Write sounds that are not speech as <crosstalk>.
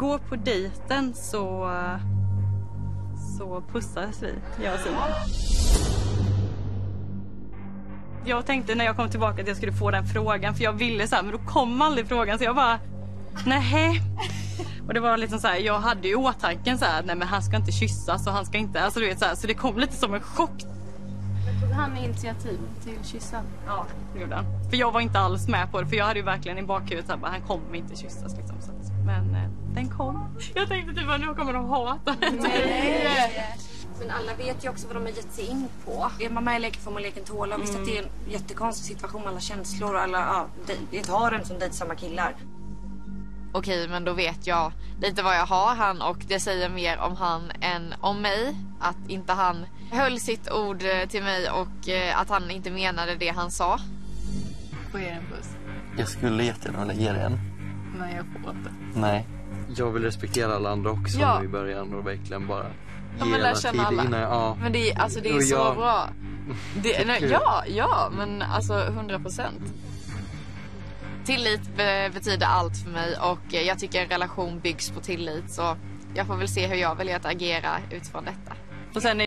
Går på dejten så, så pussas vi, jag och Simon. Jag tänkte när jag kom tillbaka att jag skulle få den frågan för jag ville så här, men då kom aldrig frågan så jag bara nej. Och det var liksom så här, jag hade ju åtanken så här, nej men han ska inte kyssas och han ska inte, alltså du vet så här, så det kom lite som en chock. Tog han initiativ till kyssen? Ja, det gjorde han. För jag var inte alls med på det för jag hade ju verkligen i bakhuvudet att han kommer inte kyssas liksom. Så att, men eh, den kom. Jag tänkte typ att nu kommer de hata Nej. Men alla vet ju också vad de har gett sig in på. Är man med i leken får man leken tåla. Visst att det är en jättekonstig situation med alla känslor och alla, ja, det- det är ett harem som dejtar samma killar. Okej, men då vet jag lite vad jag har han och det säger mer om han än om mig. Att inte han höll sitt ord eh, till mig och eh, att han inte menade det han sa. Får ge en puss. Jag skulle jättegärna vilja ge dig en. Nej, jag får inte. Nej. Jag vill respektera alla andra också Ja. i början och verkligen bara Ja, ge tiden alla. innan jag, ja. Men det är, alltså, det är så jag- bra. <laughs> Det, nej, ja, ja, men alltså 100 procent. Tillit betyder allt för mig och eh, jag tycker en relation byggs på tillit så jag får väl se hur jag väljer att agera utifrån detta. Och sen